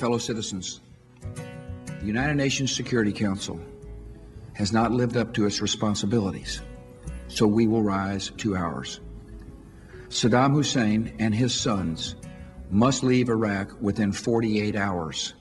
fellow citizens, the United Nations Security Council has not lived up to its responsibilities, so we will rise to ours. Saddam Hussein and his sons must leave Iraq within 48 hours.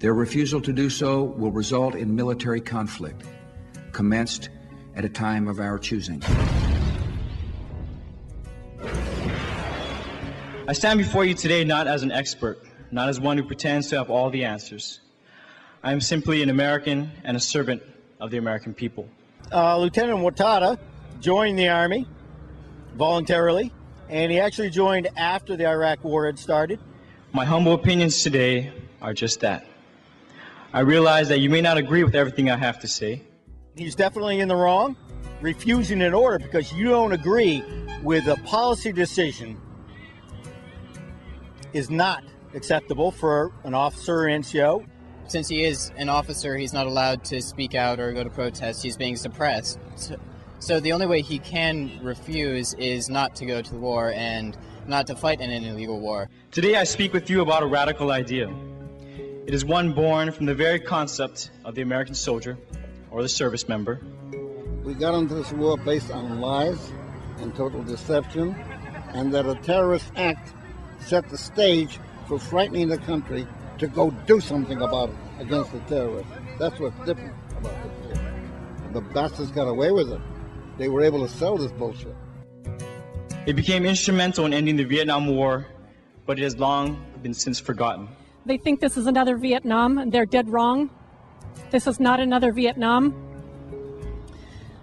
Their refusal to do so will result in military conflict, commenced at a time of our choosing. I stand before you today not as an expert, not as one who pretends to have all the answers. I am simply an American and a servant of the American people. Uh, Lieutenant Watada joined the Army voluntarily, and he actually joined after the Iraq War had started. My humble opinions today are just that. I realize that you may not agree with everything I have to say. He's definitely in the wrong, refusing an order because you don't agree with a policy decision is not acceptable for an officer or NCO. Since he is an officer, he's not allowed to speak out or go to protest. He's being suppressed. So, so the only way he can refuse is not to go to the war and not to fight in an illegal war. Today I speak with you about a radical idea. It is one born from the very concept of the American soldier or the service member. We got into this war based on lies and total deception, and that a terrorist act set the stage for frightening the country to go do something about it against the terrorists. That's what's different about this war. The bastards got away with it. They were able to sell this bullshit. It became instrumental in ending the Vietnam War, but it has long been since forgotten. They think this is another Vietnam, and they're dead wrong. This is not another Vietnam.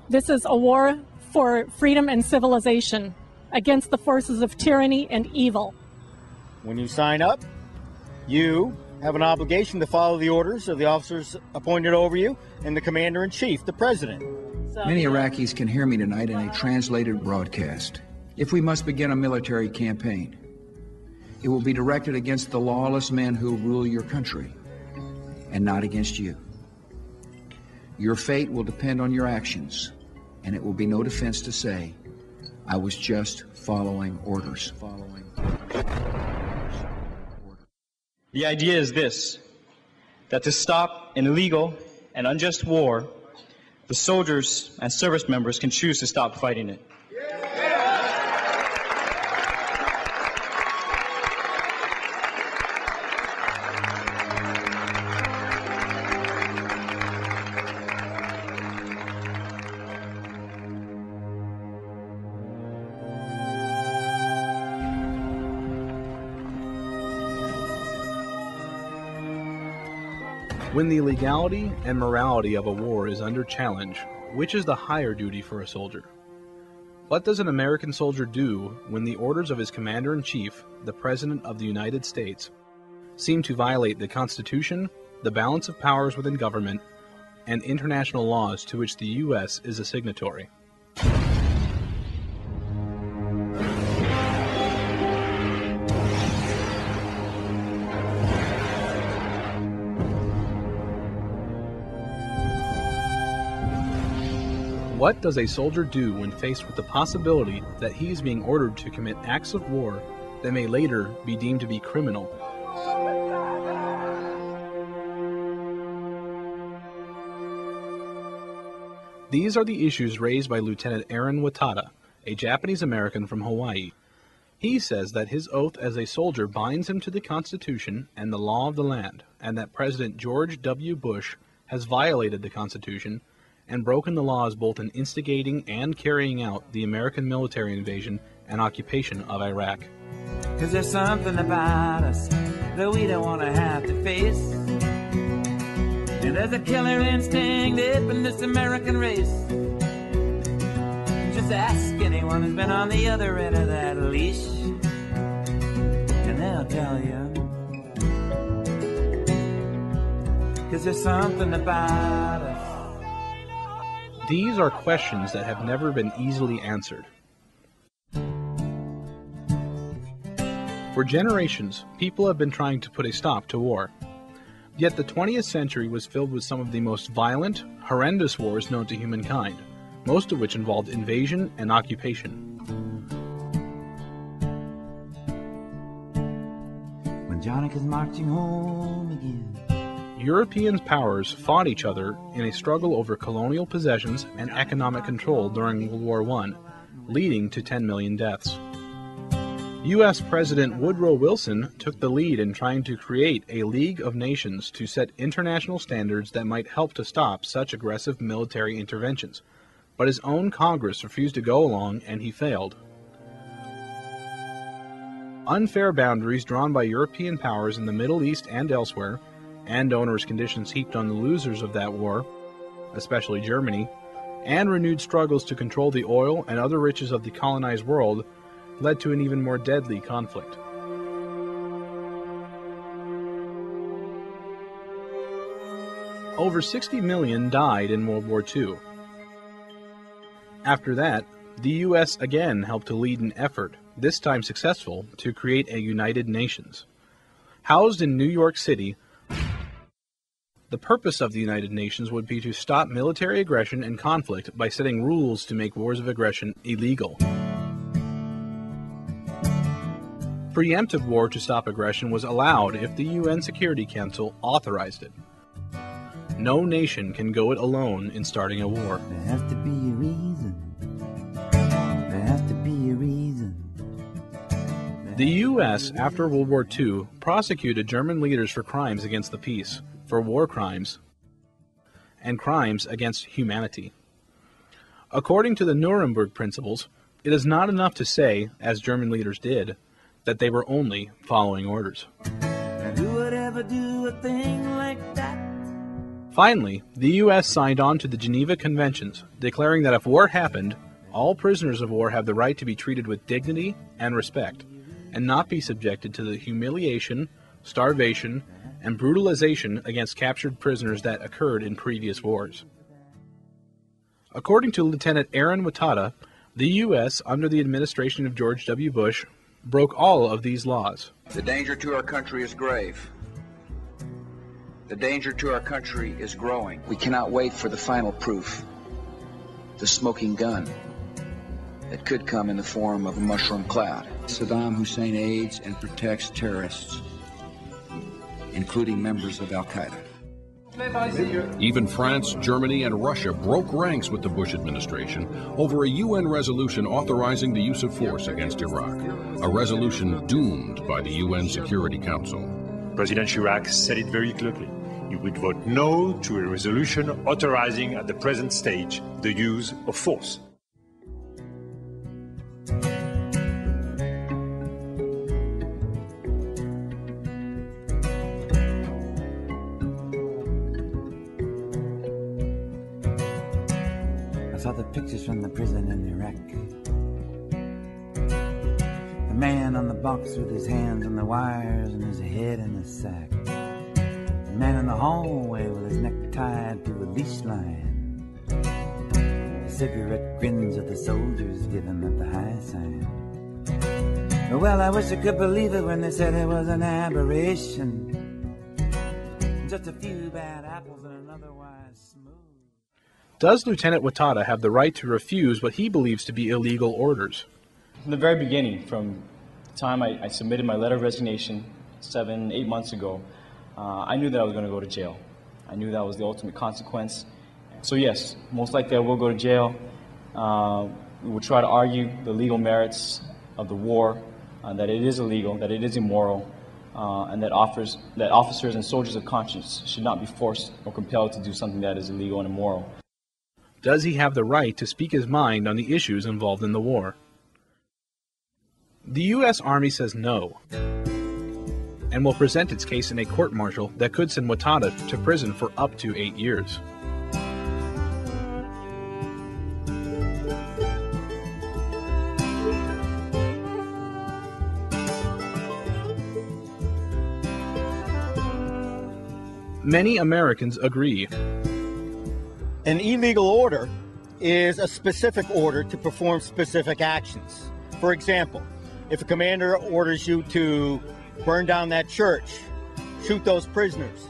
This is a war for freedom and civilization against the forces of tyranny and evil. When you sign up, you have an obligation to follow the orders of the officers appointed over you and the commander in chief, the president. Many Iraqis can hear me tonight in a translated broadcast. If we must begin a military campaign, it will be directed against the lawless men who rule your country and not against you. Your fate will depend on your actions, and it will be no defense to say, I was just following orders. Following The idea is this that to stop an illegal and unjust war, the soldiers and service members can choose to stop fighting it. When the legality and morality of a war is under challenge, which is the higher duty for a soldier? What does an American soldier do when the orders of his commander in chief, the President of the United States, seem to violate the Constitution, the balance of powers within government, and international laws to which the U.S. is a signatory? What does a soldier do when faced with the possibility that he is being ordered to commit acts of war that may later be deemed to be criminal? These are the issues raised by Lieutenant Ehren Watada, a Japanese American from Hawaii. He says that his oath as a soldier binds him to the Constitution and the law of the land, and that President George W. Bush has violated the Constitution and broken the laws both in instigating and carrying out the American military invasion and occupation of Iraq. Cause there's something about us that we don't want to have to face. And there's a killer instinct deep in this American race. Just ask anyone who's been on the other end of that leash, and they'll tell you. Cause there's something about us. These are questions that have never been easily answered. For generations, people have been trying to put a stop to war. Yet the 20th century was filled with some of the most violent, horrendous wars known to humankind, most of which involved invasion and occupation. When Johnny is marching home again. European powers fought each other in a struggle over colonial possessions and economic control during World War I, leading to 10 million deaths. U.S. President Woodrow Wilson took the lead in trying to create a League of Nations to set international standards that might help to stop such aggressive military interventions. But his own Congress refused to go along and he failed. Unfair boundaries drawn by European powers in the Middle East and elsewhere, and onerous conditions heaped on the losers of that war, especially Germany, and renewed struggles to control the oil and other riches of the colonized world led to an even more deadly conflict. Over 60 million died in World War II. After that, the U.S. again helped to lead an effort, this time successful, to create a United Nations. Housed in New York City, the purpose of the United Nations would be to stop military aggression and conflict by setting rules to make wars of aggression illegal. Preemptive war to stop aggression was allowed if the UN Security Council authorized it. No nation can go it alone in starting a war. There has to be a reason. There has to be a reason. The U.S., after World War II, prosecuted German leaders for crimes against the peace, for war crimes, and crimes against humanity. According to the Nuremberg Principles, it is not enough to say, as German leaders did, that they were only following orders. And who would ever do a thing like that? Finally, the U.S. signed on to the Geneva Conventions, declaring that if war happened, all prisoners of war have the right to be treated with dignity and respect, and not be subjected to the humiliation, starvation, and brutalization against captured prisoners that occurred in previous wars. According to Lieutenant Ehren Watada, the U.S., under the administration of George W. Bush, broke all of these laws. The danger to our country is grave. The danger to our country is growing. We cannot wait for the final proof, the smoking gun that could come in the form of a mushroom cloud. Saddam Hussein aids and protects terrorists, including members of Al Qaeda. Even France, Germany, and Russia broke ranks with the Bush administration over a UN resolution authorizing the use of force against Iraq, a resolution doomed by the UN Security Council. President Chirac said it very clearly. He would vote no to a resolution authorizing at the present stage the use of force. Pictures from the prison in Iraq. The man on the box with his hands on the wires and his head in a sack. The man in the hallway with his neck tied to a leash line. The cigarette grins of the soldiers giving up the high sign. Well, I wish I could believe it when they said it was an aberration. Just a few bad apples and an otherwise smooth. Does Lieutenant Watada have the right to refuse what he believes to be illegal orders? From the very beginning, from the time I, I submitted my letter of resignation seven, eight months ago, uh, I knew that I was going to go to jail. I knew that was the ultimate consequence. So, yes, most likely I will go to jail. Uh, we will try to argue the legal merits of the war, uh, that it is illegal, that it is immoral, uh, and that, offers, that officers and soldiers of conscience should not be forced or compelled to do something that is illegal and immoral. Does he have the right to speak his mind on the issues involved in the war? The U.S. Army says no, and will present its case in a court martial that could send Watada to prison for up to eight years. Many Americans agree. An illegal order is a specific order to perform specific actions. For example, if a commander orders you to burn down that church, shoot those prisoners,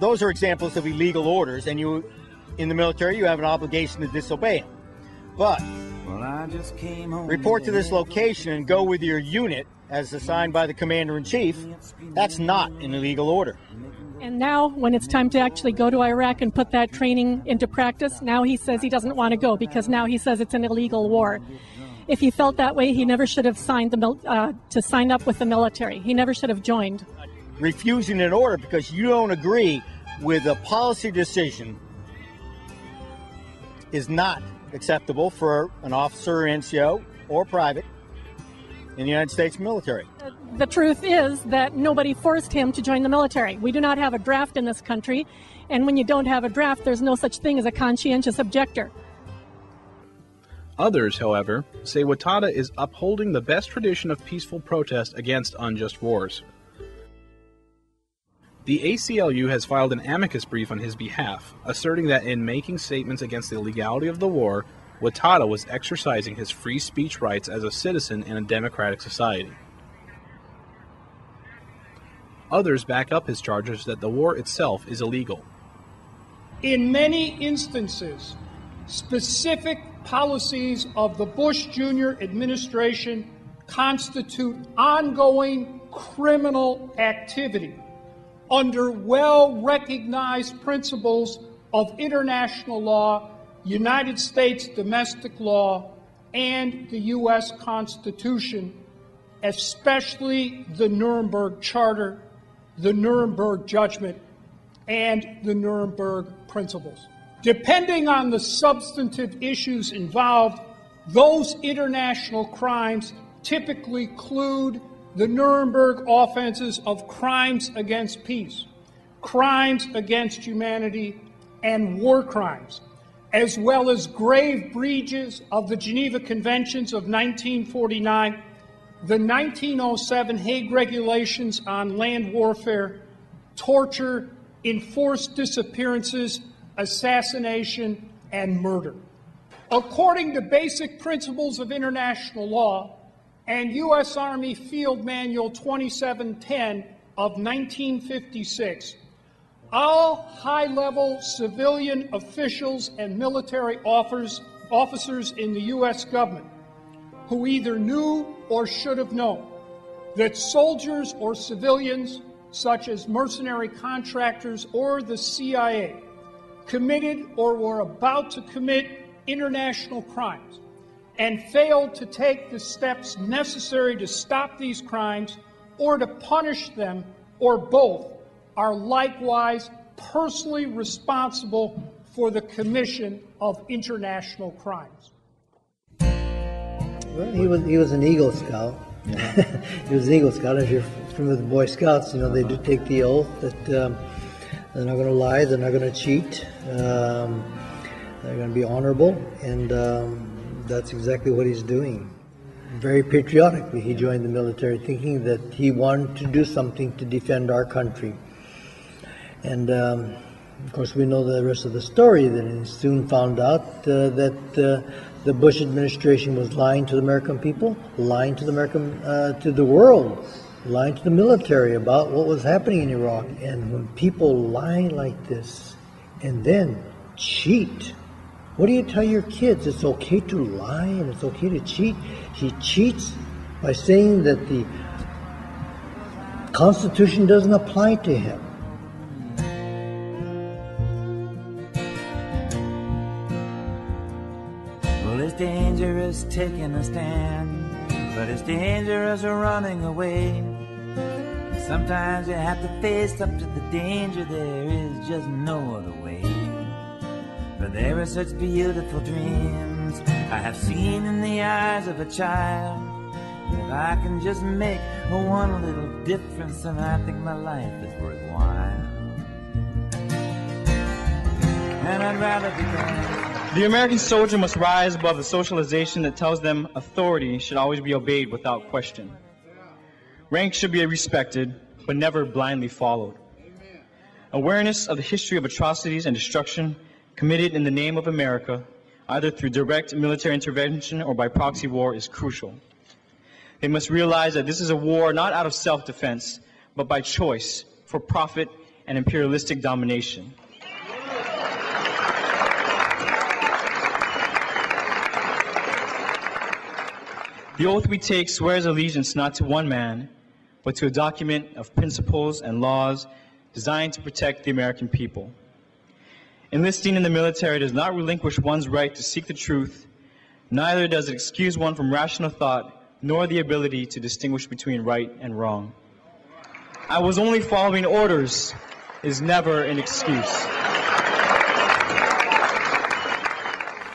those are examples of illegal orders, and you, in the military, you have an obligation to disobey them. But Well, I report to this location and go with your unit as assigned by the commander in chief, that's not an illegal order. And now, when it's time to actually go to Iraq and put that training into practice, now he says he doesn't want to go because now he says it's an illegal war. If he felt that way, he never should have signed the uh, to sign up with the military. He never should have joined. Refusing an order because you don't agree with a policy decision is not acceptable for an officer, NCO, or private in the United States military. The truth is that nobody forced him to join the military. We do not have a draft in this country, and when you don't have a draft, there's no such thing as a conscientious objector. Others, however, say Watada is upholding the best tradition of peaceful protest against unjust wars. The ACLU has filed an amicus brief on his behalf, asserting that in making statements against the legality of the war, Watada was exercising his free speech rights as a citizen in a democratic society. Others back up his charges that the war itself is illegal. In many instances, specific policies of the Bush Jr. administration constitute ongoing criminal activity under well recognized principles of international law United States domestic law, and the U.S. Constitution, especially the Nuremberg Charter, the Nuremberg Judgment, and the Nuremberg Principles. Depending on the substantive issues involved, those international crimes typically include the Nuremberg offenses of crimes against peace, crimes against humanity, and war crimes as well as grave breaches of the Geneva Conventions of 1949, the 1907 Hague Regulations on Land Warfare, torture, enforced disappearances, assassination, and murder. According to basic principles of international law and U.S. Army Field Manual 2710 of 1956, all high level civilian officials and military officers in the U.S. government who either knew or should have known that soldiers or civilians, such as mercenary contractors or the CIA, committed or were about to commit international crimes and failed to take the steps necessary to stop these crimes or to punish them or both are likewise personally responsible for the commission of international crimes. Well, he was he was an Eagle Scout. he was an Eagle Scout. If you're familiar with the Boy Scouts, you know they do take the oath that um, they're not going to lie, they're not going to cheat, um, they're going to be honorable, and um, that's exactly what he's doing. Very patriotically, he joined the military, thinking that he wanted to do something to defend our country. And um, of course, we know the rest of the story. That he soon found out uh, that uh, the Bush administration was lying to the American people, lying to the American, uh, to the world, lying to the military about what was happening in Iraq. And when people lie like this and then cheat, what do you tell your kids? It's okay to lie and it's okay to cheat. He cheats by saying that the Constitution doesn't apply to him. Dangerous taking a stand, but it's dangerous running away. Sometimes you have to face up to the danger, there is just no other way. But there are such beautiful dreams I have seen in the eyes of a child. If I can just make one little difference, then I think my life is worthwhile. And I'd rather be gone. The American soldier must rise above the socialization that tells them authority should always be obeyed without question. Rank should be respected, but never blindly followed. Awareness of the history of atrocities and destruction committed in the name of America, either through direct military intervention or by proxy war, is crucial. They must realize that this is a war not out of self-defense, but by choice, for profit and imperialistic domination. The oath we take swears allegiance not to one man, but to a document of principles and laws designed to protect the American people. Enlisting in the military does not relinquish one's right to seek the truth, neither does it excuse one from rational thought, nor the ability to distinguish between right and wrong. I was only following orders is never an excuse.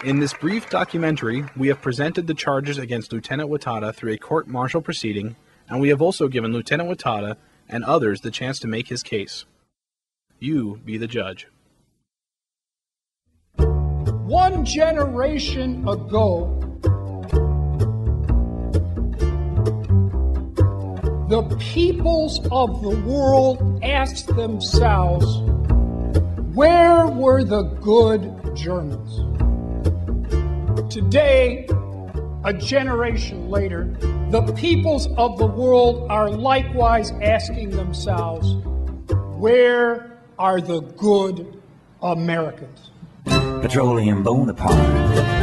In this brief documentary, we have presented the charges against Lieutenant Watada through a court martial proceeding, and we have also given Lieutenant Watada and others the chance to make his case. You be the judge. One generation ago, the peoples of the world asked themselves, where were the good Germans? Today, a generation later, the peoples of the world are likewise asking themselves, where are the good Americans? Petroleum Bonaparte.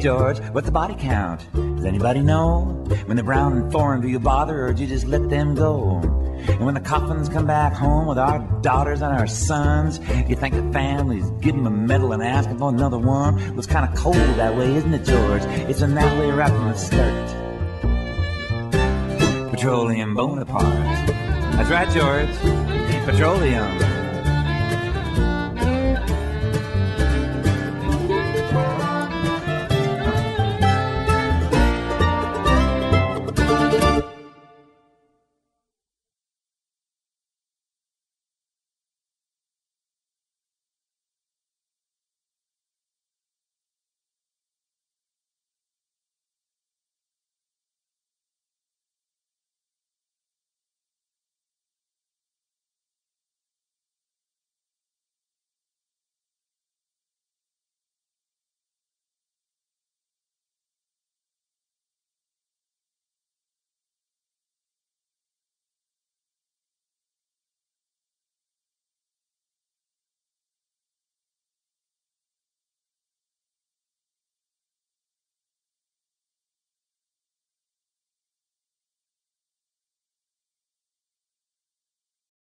George, what's the body count? Does anybody know? When they're brown and foreign, do you bother or do you just let them go? And when the coffins come back home with our daughters and our sons, you think the families give them a medal and ask them for another one? It was kind of cold that way, isn't it, George? It's been that way right from the start. Petroleum Bonaparte. That's right, George. Petroleum